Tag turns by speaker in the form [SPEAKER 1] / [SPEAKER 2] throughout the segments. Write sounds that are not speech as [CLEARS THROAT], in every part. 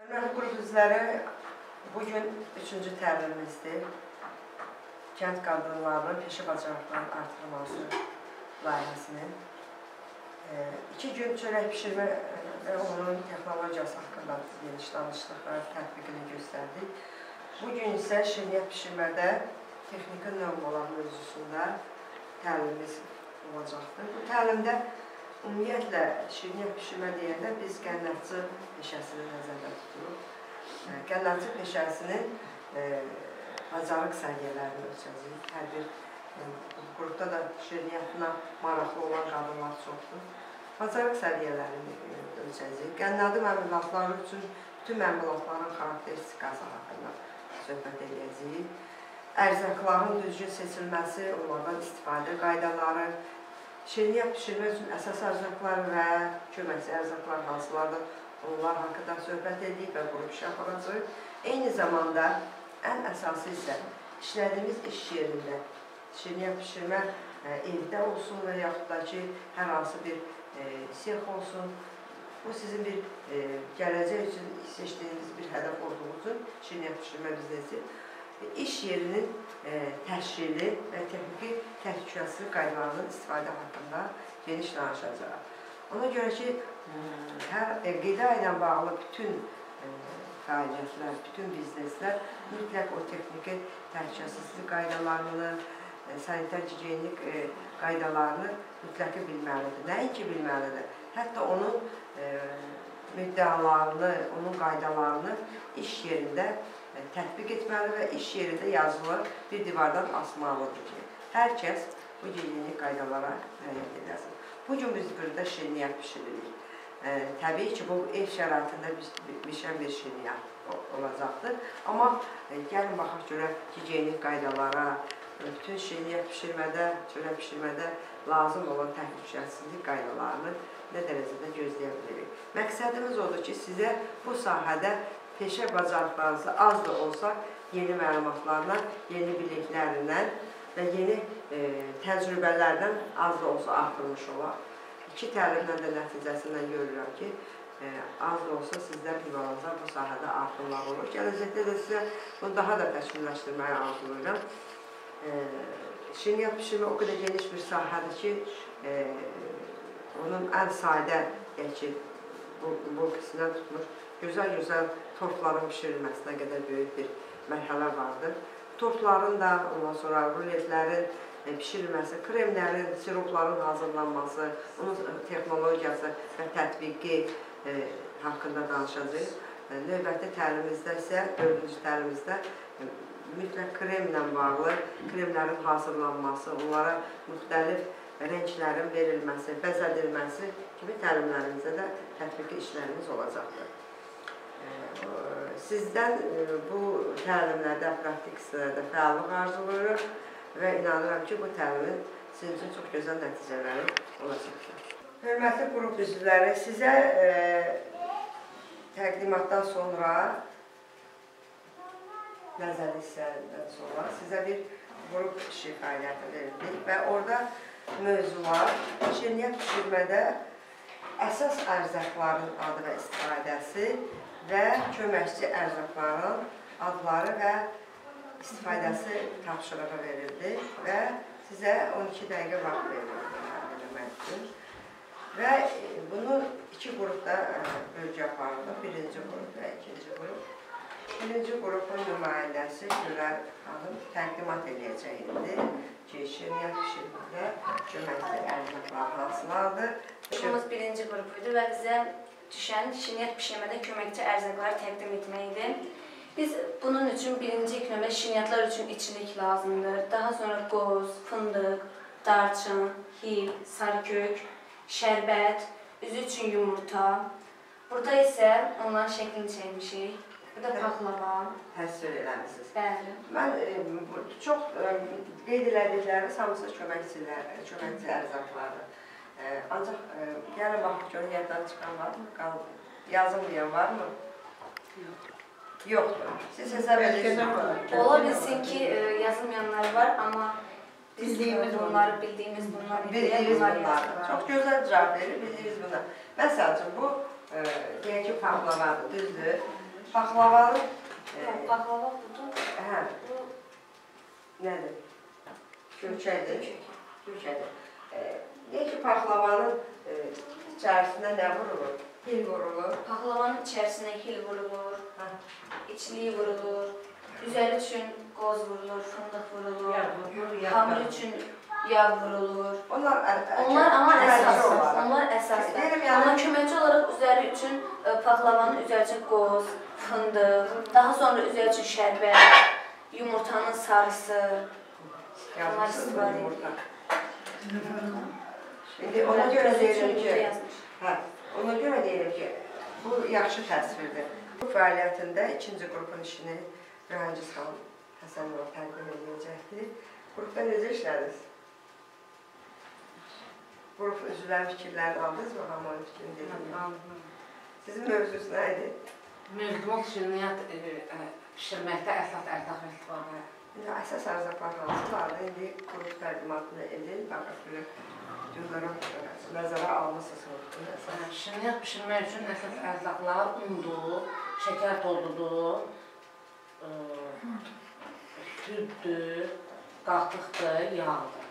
[SPEAKER 1] Hörmətli qrup üzvləri, bugün üçüncü təlimimizdir. Kənd qadınlarının peşə bacarıqlarının artırılması layihəsinin. E, iki gün çörək bişirmə və onun texnologiyası haqqında geniş danışdıqları tətbiqini göstərdik. Bugün isə şirniyyat bişirmədə texniki növ olan mövzusunda təlimimiz olacaqdır. Bu təlimdə ümumiyyətlə şirniyyat bişirmə deyəndə biz qənnatçı peşəsini nəzərdə tuturuq. E, Qənnatçı peşəsinin e, bacarıq səviyyələrini ölçəcəyik. Hər bir e, qrupda da şirniyyatına maraqlı olan qadınlar çoxdur. Bacarıq səviyyələrini ölçəcəyik. Qənnadı məmulatları üçün bütün məmulatların xarakteristikası haqqında söhbət edəcəyik. Ərzaqların düzgün seçilməsi, onlardan istifadə qaydaları, şirniyyat bişirmək üçün əsas ərzaqlar və köməkçi ərzaqlar hansılardır, onlar haqqında söhbət edirik və qrup işə aparacaq. Eyni zamanda ən əsası isə işlədiyimiz iş yerində şirniyyat bişirmə ə, evdə olsun və yaxud da ki, hər hansı bir ə, sex olsun, bu sizin bir ə, gələcək üçün seçdiyiniz bir hədəf olduğu üçün şirniyyat bişirmə biznesi iş yerinin ə, təşkili və texniki təhlükəsizlik qaydalarının istifadə haqqında geniş danışacaq. Ona görə ki, hər ə, qida ilə bağlı bütün ə, fəaliyyətlər, bütün bizneslər mütləq o texniki təhlükəsizlik qaydalarını, e, sanitar gigiyenik e, qaydalarını mütləqi bilməlidir. Nəinki bilməlidir? Hətta onun e, müddəalarını, onun qaydalarını iş yerində e, tətbiq etməli və iş yerində yazılı bir divardan asmalıdır ki, hər kəs bu gigiyenik qaydalara riayət edəsin. Bugün biz burada şirniyyat bişiririk. E, təbii ki, bu ev şəraitində bişən bir şirniyyat olacaqdır. Amma e, gəlin baxaq görək gigiyenik qaydalara, e, bütün şirniyyat bişirmədə, çörək bişirmədə lazım olan təhlükəsizlik qaydalarını nə dərəcədə gözləyə bilirik. Məqsədimiz odur ki, sizə bu sahədə peşə bacarıqlarınızı az da olsa yeni məlumatlarla, yeni biliklərindən və yeni e, təcrübələrdən az da olsa artırmış olar. İki təlimlə də nəticəsindən görürəm ki, e, az da olsa sizdən pivalınızda bu sahədə artırmaq olur. Gələcəkdə də sizə bunu daha da təkmilləşdirməyi arzulayıram. E, şirniyyat bişirmə o qədər geniş bir sahədir ki, e, onun ən sadə, yəni ki, bu, bu qismdən tutmuş, gözəl-gözəl tortların bişirilməsinə qədər böyük bir mərhələ vardır. Tortların da, ondan sonra ruletlərin, bişirilməsi, kremlərin, siropların hazırlanması, onun texnologiyası və tətbiqi e, haqqında danışacağıq. E, növbəti təlimimizdə isə, dördüncü təlimimizdə e, mütləq kremlə bağlı, kremlərin hazırlanması, onlara müxtəlif rənglərin verilməsi, bəzədilməsi kimi təlimlərimizdə də tətbiqi işlərimiz olacaqdır. Sizdən bu təlimlərdə, praktik hissələrdə fəallıq arzulayırıq və inanıram ki, bu təlimin sizin üçün çox gözəl nəticələri olacaqdır. Hörmətli qrup üzvləri, sizə e, təqdimatdan sonra nəzər hissədən sonra sizə bir qrup işi fəaliyyəti verildik və orada mövzular şirniyyat pişirmədə əsas ərzaqların adı və istifadəsi və köməkçi ərzaqların adları və istifadəsi tapşırığı verildi və sizə 12 dəqiqə vaxt verildi. Və e, bunu iki qrupda e, bölgü aparıldı. Birinci qrup və ikinci qrup. Birinci qrupun nümayəndəsi Gülər xanım təqdimat edəcək indi ki, şirniyyat pişirmədə köməkli ərzaqlar hansılardır.
[SPEAKER 2] Qrupumuz birinci qrup idi və bizə düşən şirniyyat pişirmədə köməkçi ərzaqları təqdim etməkdir. Biz bunun üçün birinci ilk şirniyyatlar üçün içilik lazımdır. Daha sonra qoz, fındıq, darçın, hil, sarıkök, şərbət, üzü üçün yumurta. Burada isə onların şəklini çəkmişik. Burada paxlava.
[SPEAKER 1] Təsvir eləmişsiniz.
[SPEAKER 2] Bəli.
[SPEAKER 1] Mən e, çox e, qeyd elədikləriniz hamısı köməkçilər, köməkçi ərzaqlardır. Ancaq e, gəlin baxaq görün yerdən çıxan varmı? Yazılmayan varmı? Yox. Yoxdur. Siz hesab edirsiniz.
[SPEAKER 2] Ola bilsin ki, e, yazılmayanlar var, amma bildiyimiz bunları, bildiyimiz bunlar,
[SPEAKER 1] bildiyimiz bunlar. Çox gözəl cavab verir, bildiyimiz bunlar. Məsəl üçün, bu, e, deyək ki, paxlavadır, düzdür. Baklavanın e,
[SPEAKER 2] Yox, baklava budur.
[SPEAKER 1] hə,
[SPEAKER 2] Bu
[SPEAKER 1] nədir? Kökədir.
[SPEAKER 2] kök.
[SPEAKER 1] Deyək ki, paxlavanın e, içərisinə nə vurulur? Hil vurulur.
[SPEAKER 2] Paxlavanın içərisinə hil vurulur,
[SPEAKER 1] Hə.
[SPEAKER 2] içliyi vurulur, üzəri üçün qoz vurulur, fındıq vurulur,
[SPEAKER 1] vurulur,
[SPEAKER 2] hamur üçün yağ vurulur.
[SPEAKER 1] Onlar ə- ə-
[SPEAKER 2] Onlar amma
[SPEAKER 1] köməkçi
[SPEAKER 2] əsas,
[SPEAKER 1] olaraq.
[SPEAKER 2] onlar əsasdır.
[SPEAKER 1] Deyirəm yəni-
[SPEAKER 2] Amma köməkçi olaraq üzəri üçün e, paxlavanın üzəri üçün qoz, fındıq, daha sonra üzəri üçün şərbət, yumurtanın sarısı. İstifadə
[SPEAKER 1] yumurta? İndi ona görə deyirəm ki, hə, ona görə deyirəm ki, bu yaxşı təsvirdir. Bu fəaliyyətində ikinci qrupun işini Rəngiz xanım Həsənova təqdim edəcəkdir. Qrupda necə işlədiniz? Qrup üzvlərin fikirlərini aldınız mı? Hamının fikrini dediniz. Sizin mövzunuz nə idi?
[SPEAKER 3] Mövzumuz şirniyyat e, e, pişirməkdə əsas ərzaq istifadə.
[SPEAKER 1] İndi əsas ərzaqlar hansılardır? İndi qrup təqdimatını edin. Baxaq görək. Günlərə nəzərə almışsınız.
[SPEAKER 3] E, Şirniyyat pişirmək üçün əsas ərzaqlar undur, şəkər tozudur, e, süddür, qatıqdır, yağdır.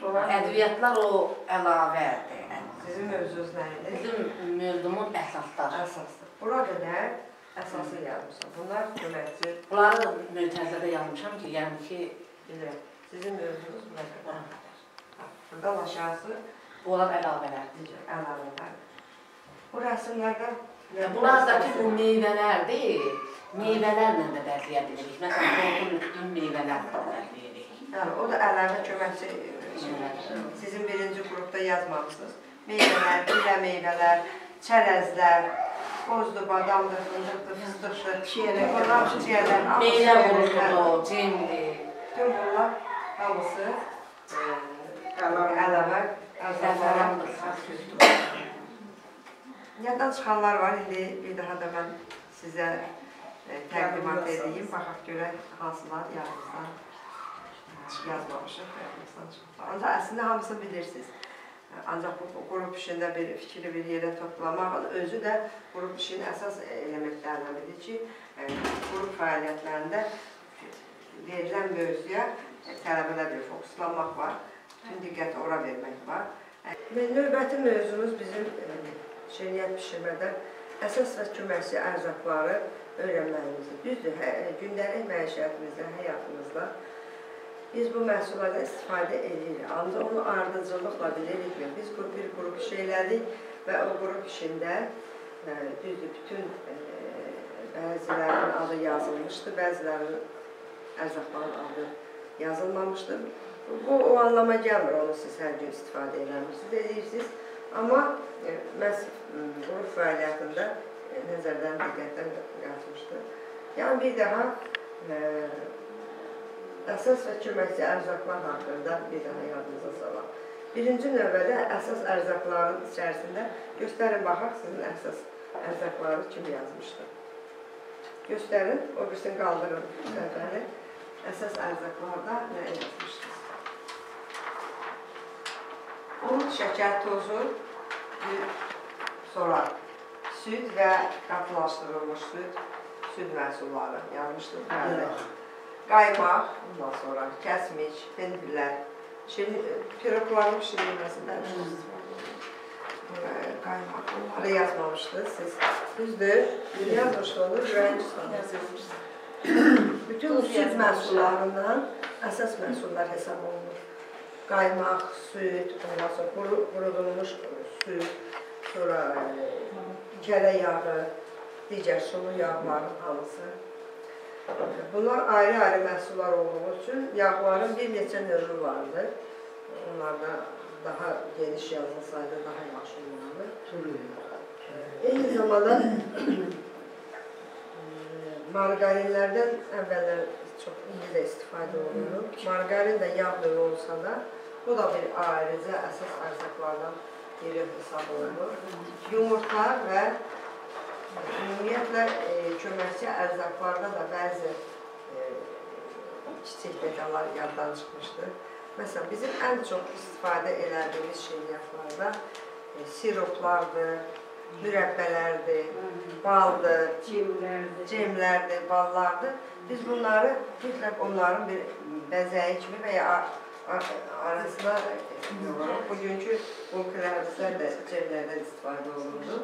[SPEAKER 1] Sonra
[SPEAKER 3] Ədviyyatlar o əlavədir.
[SPEAKER 1] sizin mövzunuz nə idi?
[SPEAKER 3] Bizim mövzumuz əsaslar.
[SPEAKER 1] Əsasdır. Bura qədər əsası yazmışam. Bunlar köməkçi
[SPEAKER 3] Bunları mötəzədə yazmışam ki, yəni ki,
[SPEAKER 1] bilirəm. Sizin mövzunuz bura qədər. Buradan aşağısı
[SPEAKER 3] Bunlar əlavələr.
[SPEAKER 1] əlavələr. Bu rəsmlərdə
[SPEAKER 3] Və Bunlardakı bu meyvələrdir. Meyvələrlə də bəzləyə bilirik. Məsələn, qorxun üstün meyvələrlə də bəzləyirik.
[SPEAKER 1] Yəni o da əlavə köməkçi sizin birinci qrupda yazmamışsınız. Meyvələr, gülə meyvələr, çərəzlər, qozdur, badamdır, fındıqdır, fıstıqdır, çiyələr, bunlar hamısı çiyələr,
[SPEAKER 3] Meyvə qurusudur, cemdir,
[SPEAKER 1] Bütün bunlar hamısı e, əlavə,
[SPEAKER 3] xəstüzdür.
[SPEAKER 1] Yaddan çıxanlar var, indi bir daha da mən sizə e, təqdimat edeyim. Baxaq görək hansılar yadınızdan yazmamışıq, yadınızdan çıxıb. Ancaq əslində hamısını bilirsiniz. Ancaq bu qrup işində bir fikri bir yerə toplamağın özü də qrup işinin əsas elementlərindən biridir ki, qrup fəaliyyətlərində verilən mövzuya tələbələr bir fokuslanmaq var, bütün diqqəti ora vermək var. E, Növbəti mövzumuz bizim e, şeiriyyat pişirmədə əsas və köməkçi ərzaqları öyrənməyimizdir. Düzdür, hə, gündəlik məişətimizdə, həyatımızda biz bu məhsullardan istifadə edirik. Ancaq onu ardıcıllıqla bilirikmi? Biz qrup bir qrup iş elədik və o qrup işində e, düzdür, bütün e, bəzilərinin adı yazılmışdı, bəzilərinin ərzaqların adı yazılmamışdı. Bu o anlama gəlmir, onu siz hər gün istifadə eləmirsiniz, edirsiniz. Amma e, məhz qrup fəaliyyətində e, nəzərdən diqqətdən qaçmışdı. Yəni bir daha e, əsas və köməkçi ərzaqlar haqqında bir daha yadınıza salaq. Birinci növbədə əsas ərzaqların içərisində göstərin baxaq sizin əsas ərzaqları kim yazmışdı. Göstərin, o birisini qaldırın səfəri. Əsas ərzaqlarda nə yazmışdınız? Un, şəkər tozu, sonra süd və qatılaşdırılmış süd, süd məhsulları yazmışdınız.
[SPEAKER 3] Bəli.
[SPEAKER 1] Qaymaq, ondan sonra kəsmiş, pendirlər, şirin, piroqların pişirilməsində qaymaq, onları yazmamışdınız siz. Düzdür, yazmışdı onu, Rəngiz xanım. Bütün süd məhsullarından əsas məhsullar hesab olunur. Qaymaq, süd, ondan sonra quru, qurudulmuş süd, sonra e, kərə yağı, digər sulu yağların hamısı. Bunlar ayrı-ayrı məhsullar olduğu üçün yağların bir neçə növü vardır. Onlarda daha geniş yazılsaydı daha yaxşı olardı. Eyni zamanda margarinlərdən əvvəllər çox indi də istifadə olunur. Margarin də yağ növü olsa da, bu da bir ayrıca əsas ərzaqlardan biri hesab olunur. Yumurta və ümumiyyətlə e, köməkçi ərzaqlarda da bəzi e, kiçik detallar yaddan çıxmışdı. Məsələn, bizim ən çox istifadə elədiyimiz şeiriyyatlarda e, siroplardır, mürəbbələrdir, baldır,
[SPEAKER 4] Cimlərdir.
[SPEAKER 1] cemlərdir, ballardır. Biz bunları mütləq onların bir bəzəyi kimi və ya arasına. Bugünkü bulkularımızda da cemlərdən istifadə olundu.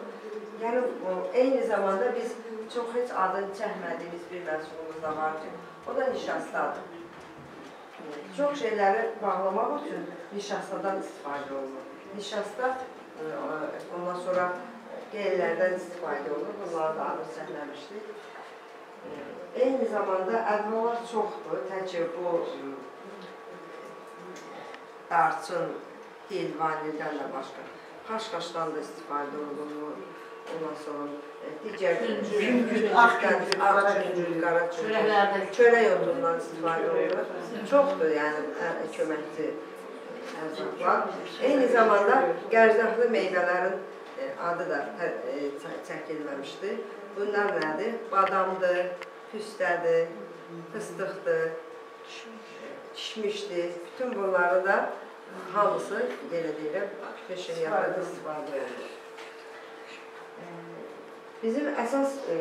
[SPEAKER 1] Yəni eyni zamanda biz çox heç adını çəkmədiyimiz bir məhsulumuz da var ki, o da nişastadır. Çox şeyləri bağlamaq üçün nişastadan istifadə olunur. Nişasta e, ondan sonra gellərdən istifadə olunur. Bunları da. E, Eyni zamanda ədvalar çoxdur. Təkcə bu e, darçın, hil, vanildən də başqa. Xaşxaşdan da istifadə olunur. Ondan sonra e, digər
[SPEAKER 3] küncül, ağ
[SPEAKER 1] ağ
[SPEAKER 3] qara. Çörəklərdə
[SPEAKER 1] Çörək otundan istifadə olunur. Çoxdur yəni ə- köməkçi ərzaqlar. Eyni zamanda gərzaqlı meyvələrin e, adı da e, çə- çəkilməmişdir. Bunlar nədir? Badamdır, püstədir, fıstıqdır, kişmişdir. Bütün bunları da hamısı belə deyirəm, peşəriyyatlarda istifadə olunur. Bizim əsas e,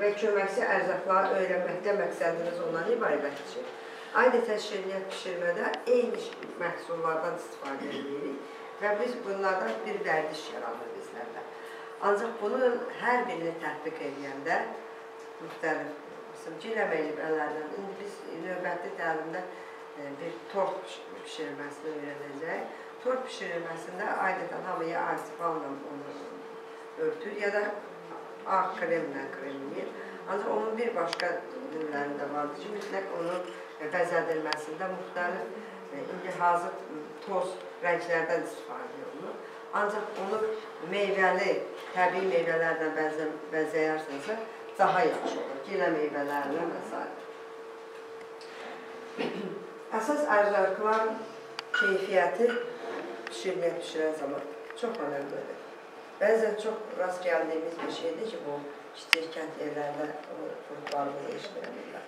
[SPEAKER 1] və köməkçi ərzaqları öyrənməkdə məqsədimiz ondan ibarətdir adətən şirniyyat bişirmədə eyni məhsullardan istifadə edirik və biz bunlardan bir vərdiş yaranır bizlərdə. Ancaq bunun hər birini tətbiq edəndə müxtəlif məsələn, giləməylibələrdən, indi biz növbəti təlimdə e, bir tort piş- bişirilməsini öyrənəcək. Tort bişirilməsində adətən hamıya artifalla onu örtür ya da ağ kremlə kremləyir. Ancaq onun bir başqa növləri də vardır ki, mütləq onun bəzədilməsində müxtəlif e, indi hazır toz rənglərdən istifadə olunur. Ancaq onu meyvəli, təbii meyvələrlə bəzə, bəzəyərsənsə daha yaxşı olur. Gilə meyvələrlə və s. [CLEARS THROAT] Əsas ərzaqlar keyfiyyəti pişirməyə pişirən zaman çox önəmlidir. Bəzən çox rast gəldiyimiz bir şeydir ki, bu kiçik kənd yerlərdə qurbanını eşitmirlər.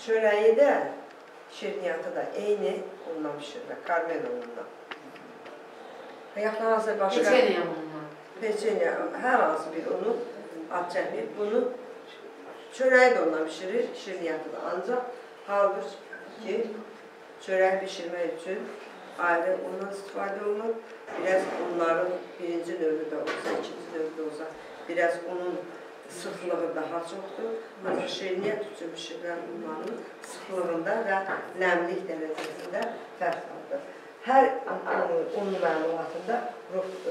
[SPEAKER 1] Çörəyi də, şirniyyatı da eyni undan bişirilir, karmen. Və yaxud hazır başqa
[SPEAKER 3] Keçən bunlar.
[SPEAKER 1] peçenya, hər hansı bir unu at çəkmir, bunu çörəyi də ondan bişirir, şirniyyatı da. Ancaq halbuki çörək bişirmək üçün ayrı undan istifadə olunur. Biraz unların birinci növü də olsa, ikinci növü də olsa, biraz unun sıxlığı daha çoxdur. Ancaq şirniyyat üçün bişirilən unların sıxlığında və nəmlik dərəcəsində fərq vardır. Hər un məlumatında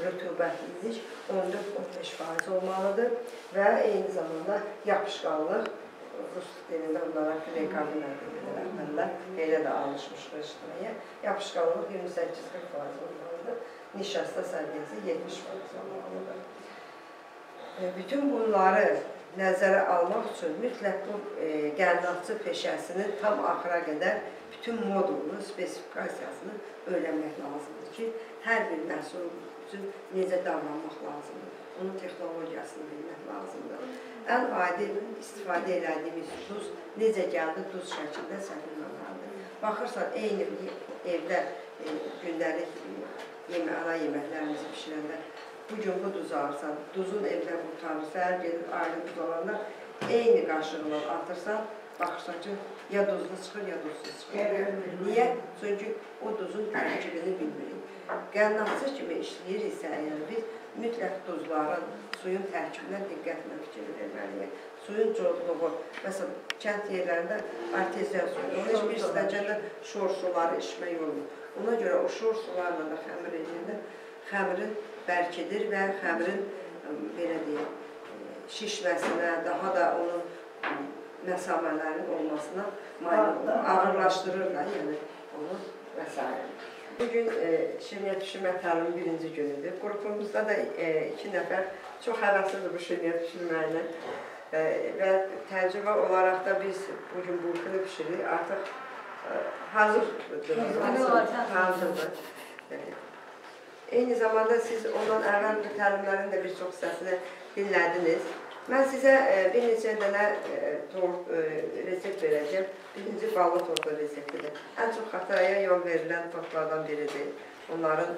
[SPEAKER 1] rütubətlilik 14-15% olmalıdır və eyni zamanda yapışqanlıq rus dilində onlara glekabin edirlər. Elə də alışmışdır işləməyə. Yapışqanlıq 28-40% olmalıdır. Nişasta səviyyəsi 70% olmalıdır. E, Bütün bunları nəzərə almaq üçün mütləq bu e, qənnatçı peşəsinin tam axıra qədər bütün modulunu, spesifikasiyasını öyrənmək lazımdır ki, hər bir məhsul üçün necə davranmaq lazımdır, onun texnologiyasını bilmək lazımdır. Ən adi istifadə elədiyimiz duz necə gəldi, duz şəklində səpilməməlidir. Baxırsan, eyni evdə e, gündəlik yemək, ana yeməklərimizi bişirəndə duzu alırsan, duzun evdə qurtarır, səhər gedir, ayrı duz alanda eyni qaşıqla atırsan, baxırsan ki, ya duzlu çıxır, ya duzsuz çıxır. Niyə? Çünki o duzun tərkibini bilmirik. Qənnatçı kimi işləyiriksə, yəni biz mütləq duzların, suyun tərkibinə diqqətlə fikir verməliyik. Suyun codluğu, məsələn, kənd yerlərində arteziyan suyu, onun heç bir stəcəndə şor suları içmək olmur. Ona görə o şor sularla da xəmir edəndə xəmirin bərkidir və xəmirin belə deyək, şişməsinə, daha da onun ə, məsafələrin olmasına. Ağırlaşdırır da, yəni onu və s. Bugün e, şirniyyat pişirmə təlimin birinci günüdür. Qrupumuzda da e, iki nəfər çox həvəslidir bu şirniyyat pişirməklə. E, və təcrübə olaraq da biz bugün bulkunu pişiririk. Artıq e, hazırdır.
[SPEAKER 2] Hazır.
[SPEAKER 1] Hazırdır. Eyni zamanda siz ondan əvvəl bu təlimlərin də bir çox hissəsini dinlədiniz. Mən sizə e, bir neçə dənə e, tort e, resept verəcəm. Birinci ballı tortu reseptidir. Ən çox xataya yol verilən tortlardan biridir. Onların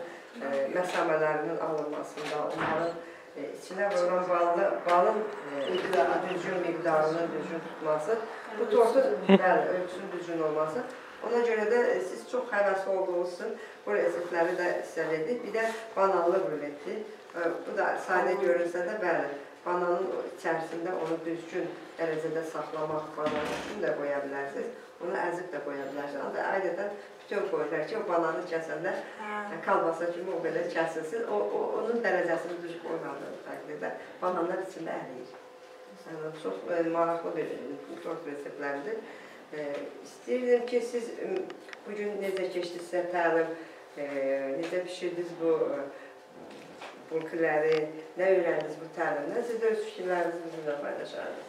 [SPEAKER 1] məsamələrinin alınmasında, onların içinə vurulan balı, balın düzgün miqdarını düzgün tutması, bu tortun bəli, ölçüsünün düzgün olması. Ona görə də e, siz çox həvəsli olduğunuz üçün bu reseptləri də sizə verdik. Bir də bananlı ruletdir. E, Bu da sadə görünsə də bəli, bananın içərisində onu düzgün dərəcədə saxlamaq, bananın üçün də qoya bilərsiniz. Onu əzib də qoya bilərsiniz. Ancaq adətən bütün qoyurlar ki, o bananı kəsəndə yəni kalbasa kimi o belə kəsilsin. O, o onun dərəcəsini düz qoymadığınız təqdirdə bananlar içində əriyir. Yəni, çox e, maraqlı bir e, tort reseptləridir. E, istəyirdim ki, siz e, bugün necə keçdi sizə təlim, e, necə bişirdiniz bu e, bulkiləri, nə öyrəndiniz bu təlimdən? Siz də öz fikirlərinizi bizimlə paylaşardınız.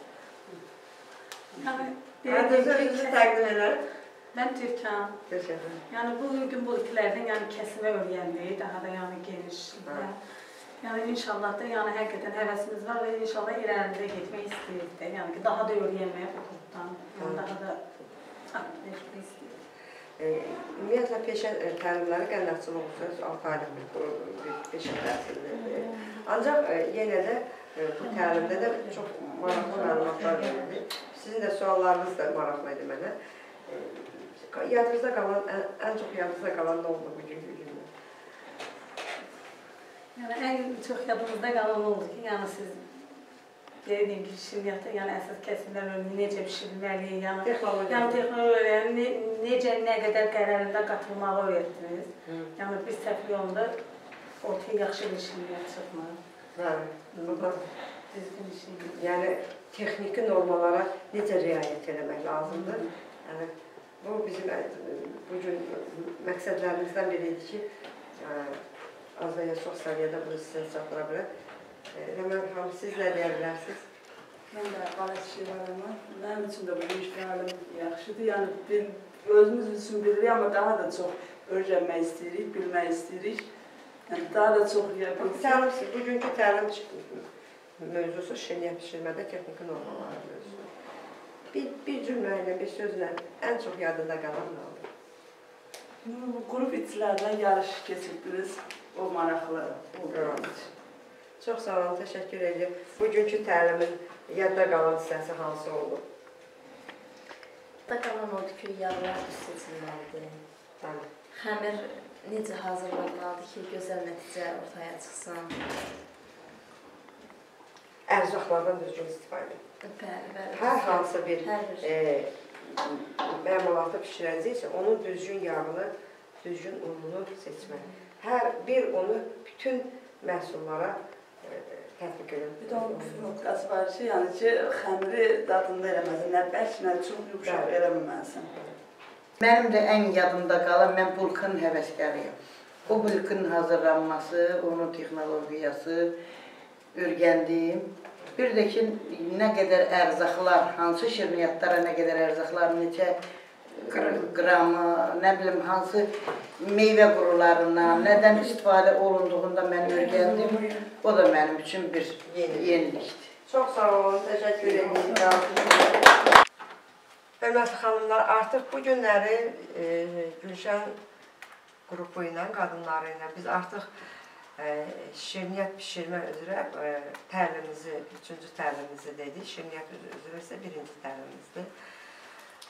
[SPEAKER 4] Yani
[SPEAKER 1] Hadi
[SPEAKER 4] dediğim gibi
[SPEAKER 1] özünüzü
[SPEAKER 4] kes-
[SPEAKER 1] təqdim edin.
[SPEAKER 4] ben Türkan.
[SPEAKER 1] Teşekkür ederim.
[SPEAKER 4] Yani bugün bu ülkelerden yani kesime öğrendi, daha da yani geniş.
[SPEAKER 1] Evet.
[SPEAKER 4] Yani inşallah da yani hakikaten hevesimiz var ve inşallah ileride gitmeyi istiyoruz da. Yani ki daha da öğrenmeye okuldan, yani
[SPEAKER 1] Evet.
[SPEAKER 4] daha da aktifleşmeyi istiyoruz.
[SPEAKER 1] E, ümumiyyətlə peşə e, təlimləri qənnətçılıq söz 6 aylıq bir, peşə təhsilidir. Ancaq e, yenə də e, bu təlimdə də çox maraqlı məlumatlar verildi. Sizin də suallarınız da maraqlı idi mənə. E, yadınızda qalan, ən, ən çox yadınızda qalan nə oldu bugünkü gündə?
[SPEAKER 4] Yani en çok yadımızda kalan oldu ki yani siz dediğim gibi şimdiyatta yani esas kesimler önü nece pişirilmeli, yani
[SPEAKER 1] Texnologiya.
[SPEAKER 4] yani teknolojiye ne, nece ne kadar kararında katılmalı öğrettiniz.
[SPEAKER 1] Hı,
[SPEAKER 4] Yani biz səhv yolda ortaya yaxşı bir şimdiyyət çıxmır.
[SPEAKER 1] Bəli. Burada
[SPEAKER 4] Düzgün bir şey.
[SPEAKER 1] Yəni texniki normalara necə riayət etmək lazımdır? Yəni bu bizim bu gün məqsədlərimizdən biri idi ki, az və ya çox səviyyədə bunu sizə çatdıra bilər. Rəmən xanım, siz nə deyə bilərsiniz?
[SPEAKER 5] Mən də Qalaçıyalarıma, mənim üçün də bu iş təlim yaxşıdır. Yəni bil, özümüz üçün bilirik, amma daha da çox öyrənmək istəyirik, bilmək istəyirik. Yəni daha da çox yapılsın.
[SPEAKER 1] Təlim, bugünkü təlim mövzusu şirniyyat pişirmədə texniki normalar mövzusu. Bir, bir cümlə ilə, bir sözlə ən çox yadında qalan nə oldu?
[SPEAKER 5] Bu qrup içlərdən yarış keçirdiniz. O maraqlı oldu.
[SPEAKER 1] Evet. Çox sağ olun, təşəkkür edirəm. Bugünkü təlimin yadda qalan hissəsi hansı oldu?
[SPEAKER 2] Da qalan oldu ki, yağlar düz seçilməlidir.
[SPEAKER 1] Bəli.
[SPEAKER 2] Xəmir necə hazırlanmalıdır ki, gözəl nəticə ortaya çıxsın.
[SPEAKER 1] Ərzaqlardan düzgün istifadə.
[SPEAKER 2] Bəli, bəli.
[SPEAKER 1] Hər hansı bir
[SPEAKER 2] Hər bir.
[SPEAKER 1] e, məmulatı bişirəcəksə, onun düzgün yağını, düzgün ununu seçmək. Hər bir unu bütün məhsullara tətbiq edin.
[SPEAKER 5] Bir də onun ki, yəni ki, xəmiri dadında eləməsin, nə bərk, nə çox yumşaq eləməməlisən.
[SPEAKER 3] Mənim də ən yadımda qalan mən bulkun həvəskarıyam. O bulkun hazırlanması, onun texnologiyası öyrəndim. Bir də ki, nə qədər ərzaqlar, hansı şirniyyatlara nə qədər ərzaqlar, neçə qramı, nə bilim hansı meyvə qurularından, nədən istifadə olunduğunda mən öyrəndim. O da mənim üçün bir
[SPEAKER 1] Yeni.
[SPEAKER 3] yenilikdir.
[SPEAKER 1] Çox sağ olun, təşəkkür edirəm. Hörmətli xanımlar, artıq bu günləri e, Gülşən qrupu ilə, qadınları ilə biz artıq e, şirniyyat bişirmə üzrə e, təlimimizi, üçüncü təlimimizi dedik. Şirniyyat üzrə isə birinci təlimimizdir.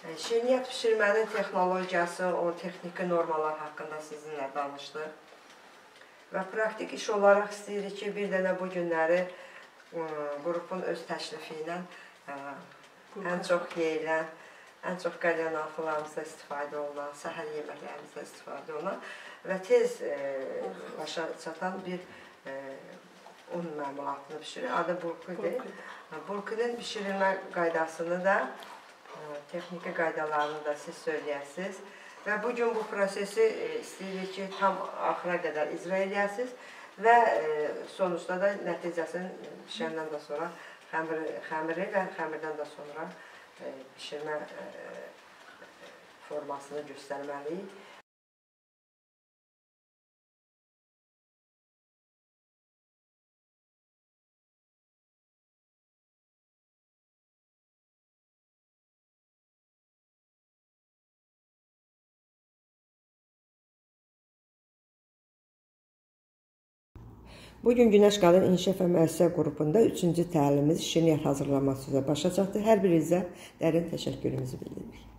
[SPEAKER 1] E, şirniyyat bişirmənin texnologiyası, o texniki normalar haqqında sizinlə danışdıq. Və praktik iş olaraq istəyirik ki, bir dənə bu günləri ə, qrupun öz təşrifi ilə ə, ən çox yeyilən, ən çox qalyanaltılarımızda istifadə olunan, səhər yeməklərimizdə istifadə olunan və tez ə, başa çatan bir un məmulatını bişirir. Adı burkudur. Burkunun bişirilmə qaydasını da, texniki qaydalarını da siz söyləyəsiniz. Və bu gün bu prosesi ə, istəyirik ki, tam axıra qədər icra edəsiniz və ə, sonuçda da nəticəsini bişəndən də sonra xəmiri, xəmiri və xəmirdən də sonra ə, bişirmə ə, formasını göstərməliyik. Bu gün Günəş Qadın İnkişaf və Müəssisə qrupunda 3-cü təlimimiz şirniyyat hazırlamaq üzrə başa çatdı. Hər birinizə dərin təşəkkürümüzü bildiririk.